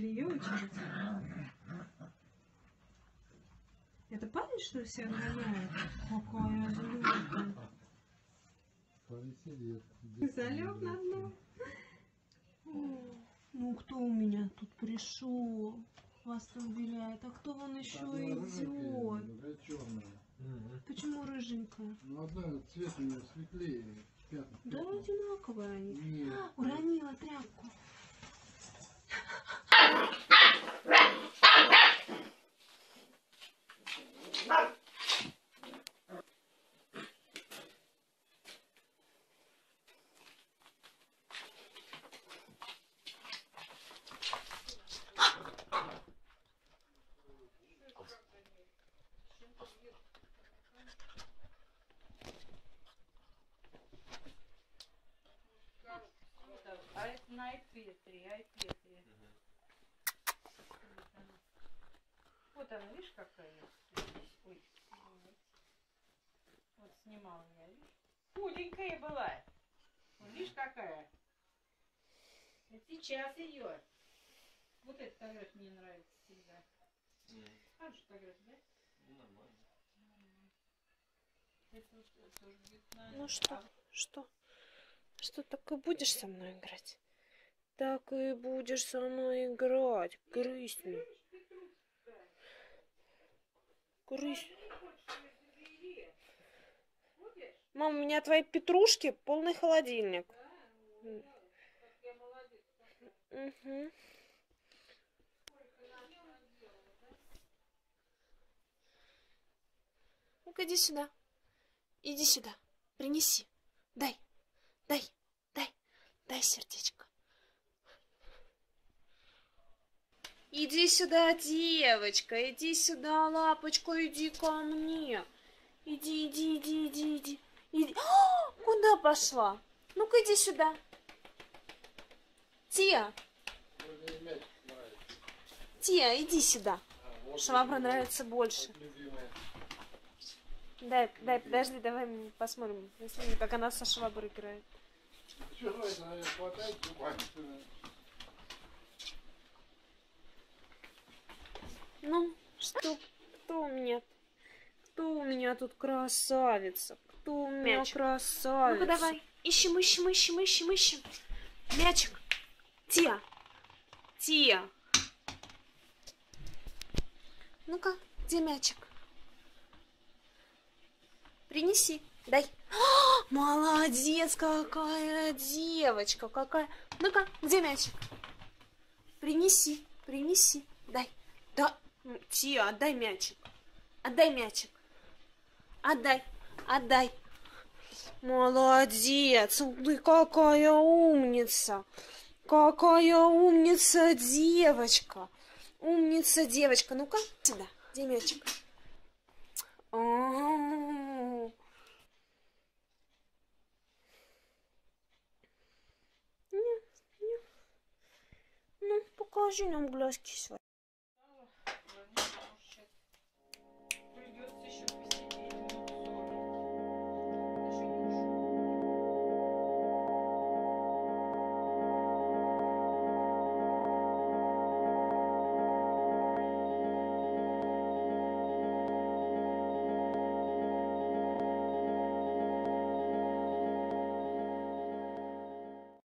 девочки. Это парень, что себя гоняет? Какая злюка. Залег на дно. Ну, кто у меня тут пришел? Хвостом виляет. А кто вон еще идет? Почему рыженькая? Ну, одна цвет у нее светлее. Пятна. Да одинаковые они. Нет. А, уронила тряпку. А это на iPetri, iPetri. Вот она, видишь, какая? Ой, вот снимала я, видишь? Худенькая была. Вот видишь, какая? Это сейчас ее. Вот эта фотография мне нравится всегда. Хорошая фотография, да? Это вот тоже Вьетнам. Ну что, что? Что так и будешь со мной играть? Так и будешь со мной играть. Грызть Грызть. Мам, у меня твои петрушки полный холодильник. Угу. Ну-ка, иди сюда. Иди сюда. Принеси. Дай. Дай. Дай. Дай сердечко. Иди сюда, девочка. Иди сюда, лапочка. Иди ко мне. Иди, иди, иди, иди, иди. иди. А, куда пошла? Ну-ка, иди сюда. Тия. Тия, иди сюда. Швабра нравится больше. Дай, дай, подожди, давай посмотрим, как она со шваброй играет. Ну, что, кто у меня? Кто у меня тут красавица? Кто у меня Мячик. красавица? Ну-ка, давай. Ищем, ищем, ищем, ищем, ищем. Мячик. Тия. Тия. Ну-ка, где мячик? Принеси. Дай. А, молодец, какая девочка, какая. Ну-ка, где мячик? Принеси, принеси. Дай. Да. М, Тия, отдай мячик. Отдай мячик. Отдай. Отдай. Молодец, ты какая умница. Какая умница девочка. Умница девочка. Ну-ка, сюда. Где мячик? А-а-а. Не, не. Ну, покажи нам глазки свои.